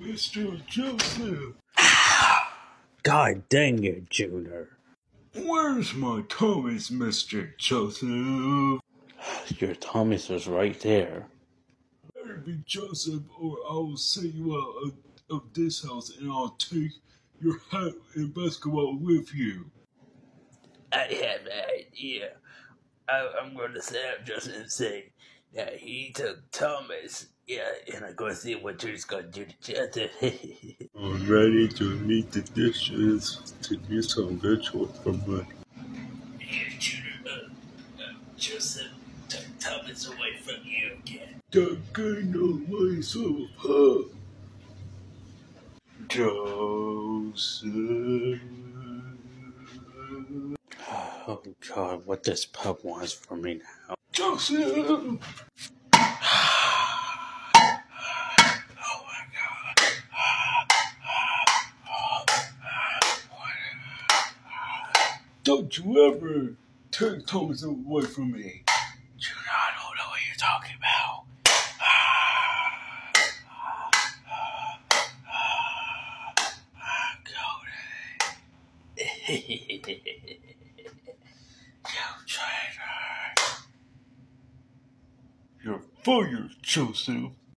Mr. Joseph, God dang it, Junior. where's my Thomas, Mr. Joseph? Your Thomas is right there. Better be Joseph, or I will send you out of, of this house and I'll take your hat and basketball with you. I have an idea. I, I'm going to set up just and say that he took Thomas. Yeah, and I'm to see what going to do to Joseph. I'm ready to meet the dishes to do some ritual for my Here, Junior, uh, uh, Joseph took Thomas away from you again. the kind of myself, huh? Joseph. Oh God, what this pub wants from me now. Joseph! Don't you ever take Thomas away from me. Junior, don't know what you're talking about. Cody. you You're fired, Joseph.